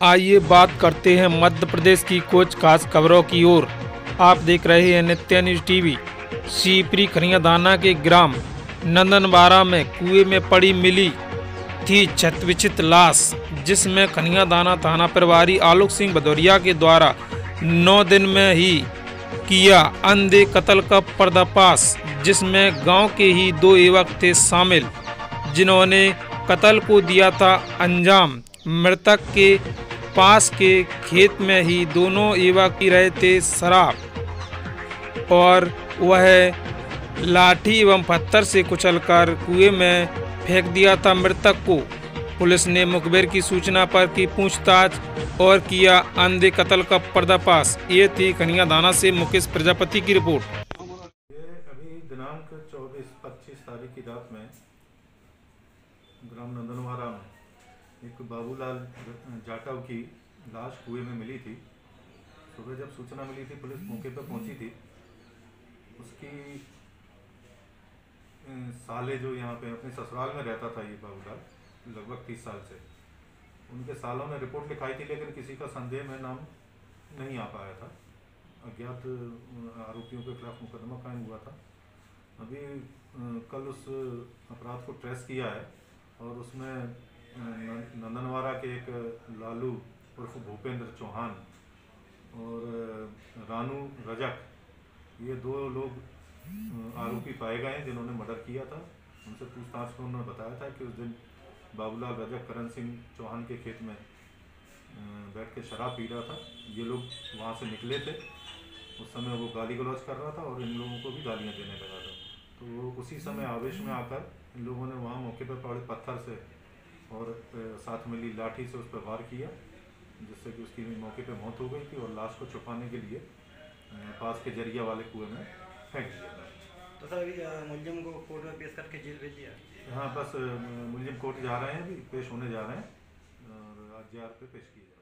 आइए बात करते हैं मध्य प्रदेश की कुछ खास खबरों की ओर। आप देख रहे हैं नित्य न्यूज़ टीवी। सीपरी खनिया दाना के ग्राम नंदनबारा में कुएँ में पड़ी मिली थी छतविचित लाश, जिसमें खनिया दाना थाना प्रभारी आलोक सिंह भदौरिया के द्वारा नौ दिन में ही किया अंधे कत्ल का पर्दापाश जिसमें गाँव के ही दो युवक थे शामिल, जिन्होंने कत्ल को दिया था अंजाम। मृतक के पास के खेत में ही दोनों युवक पी रहे थे शराब। और वह लाठी एवं पत्थर से कुचलकर कुएँ में फेंक दिया था मृतक को। पुलिस ने मुखबिर की सूचना पर की पूछताछ और किया अंधे कत्ल का पर्दाफाश। ये थी खनिया दाना से मुकेश प्रजापति की रिपोर्ट। दिनांक 24-25 तारीख की रात में ग्राम नंदनवारा में एक बाबूलाल जाटव की लाश कुएँ में मिली थी। सुबह जब सूचना मिली थी, पुलिस मौके पर पहुँची थी, उसकी साले जो यहाँ पे अपने ससुराल में रहता था, ये बाबूलाल, लगभग तीस साल से, उनके सालों ने रिपोर्ट लिखाई थी, लेकिन किसी का संदेह में नाम नहीं आ पाया था। अज्ञात आरोपियों के खिलाफ मुकदमा कायम हुआ था। अभी कल उस अपराध को ट्रेस किया है और उसमें न- नंदनवारा के एक लालू उर्फ़ भूपेंद्र चौहान और रानू रजक, ये दो लोग आरोपी पाए गए हैं जिन्होंने मर्डर किया था। उनसे पूछताछ में उन्होंने बताया था कि उस दिन बाबूलाल रजक, करण सिंह चौहान के खेत में बैठ के शराब पी रहा था। ये लोग वहाँ से निकले थे। उस समय वो गाली गलौज कर रहा था और इन लोगों को भी गालियाँ देने लगा था। तो उसी समय आवेश में आकर इन लोगों ने वहाँ मौके पर पड़े पत्थर से और साथ मिली लाठी से उस पर वार किया जिससे कि उसकी मौके पर मौत हो गई थी और लाश को छुपाने के लिए पास के ज़रिया वाले कुएँ में फेंक दिया था। तो सर अभी मुलजिम को कोर्ट में पेश करके जेल भेज दिया? हाँ बस मुलजिम कोर्ट जा रहे हैं अभी पेश होने जा रहे हैं और आज जे पे पेश जाएँगे